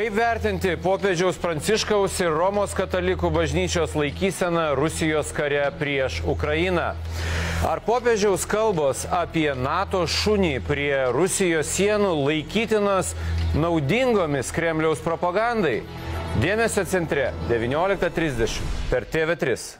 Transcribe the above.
Kaip vertinti popiežiaus Pranciškaus ir Romos katalikų bažnyčios laikyseną Rusijos kare prieš Ukrainą? Ar popiežiaus kalbos apie NATO šunį prie Rusijos sienų laikytinos naudingomis Kremliaus propagandai? Dėmesio centre 19.30 per TV3.